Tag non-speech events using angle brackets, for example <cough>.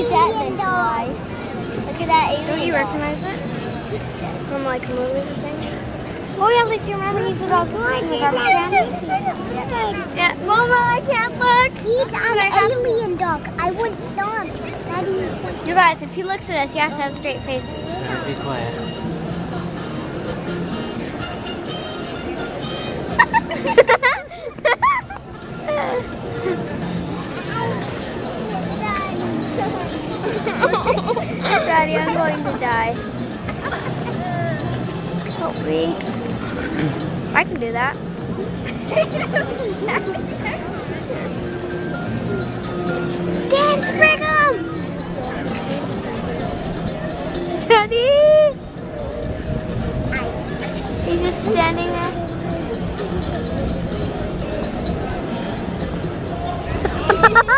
at that nice dog. Look at that alien Don't you dog. recognize it? From like movies and things? Oh yeah, Lisa, you remember he's a dog in the garbage can? Yeah. Mama, I can't look. He's I an alien dog. I once saw him. You guys, if he looks at us, you have to have straight faces. Be quiet. <laughs> Daddy, I'm going to die. Help me. I can do that. <laughs> Dance, Brigham! Daddy! He's just standing there. <laughs>